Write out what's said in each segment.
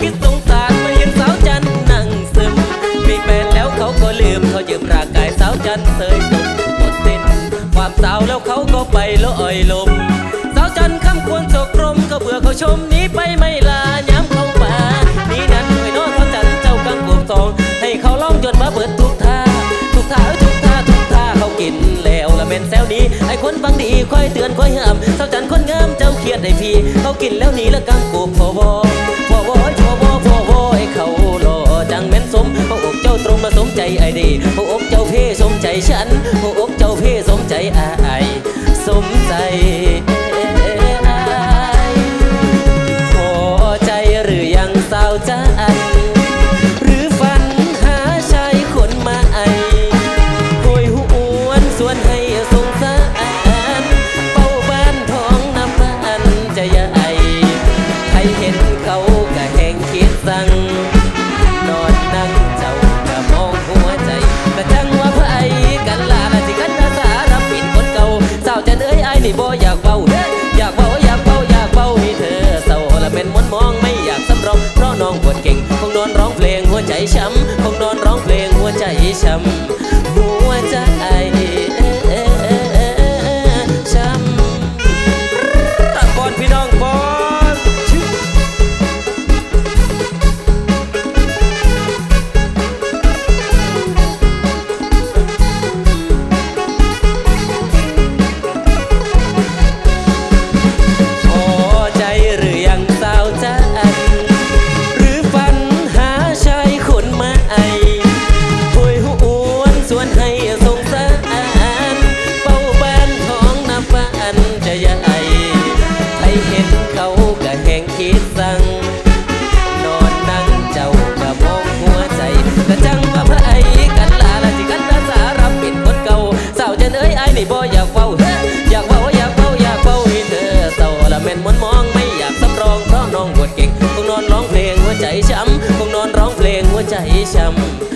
คิดสงสารมาเห็นสาวจันนั่งซึม มีแฟนแล้วเขาก็ลืมเขายืมร่างกายสาวจันเคยสุกหมดสิ้นความสาวแล้วเขาก็ไปลอยลม สาวจันคำควรจกรมเขาเบื่อเขาชมนี้ไปไม่ลาย้ำเขามานี้นั้นหน่วยน้อสาวจันเจ้ากังกบทอง ให้เขาล่องจนมาเบิดทุกท่า ทุกท่าทุกท่าทุกท่าเขากินแล้วละเป็นแซวนี้ไอ้คนฟังดีคอยเตือนคอยห้ามสาวจันคนงามเจ้าเครียดไอ้พี่เขากินแล้วหนีละกังกบเขบอ ดีหัวอกเจ้าเพ่สมใจฉันหัวอกเจ้าเพ่สมใจอายสมใจอายพอใจหรือยังสาวจันหรือฝันหาชายคนมาไอโหยหวนส่วนให้ ช้ำคงนอนร้องเพลงหัวใจช้ำ ใจช้ำคงนอนร้องเพลงหัวใจช้ำ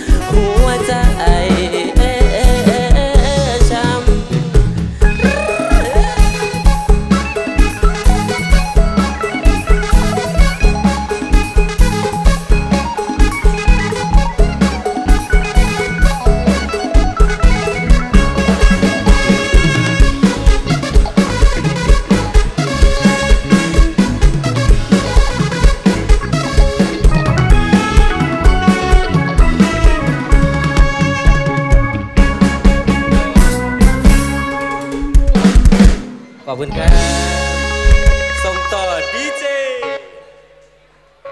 ขอบคุณครับส่งต่อดีเจ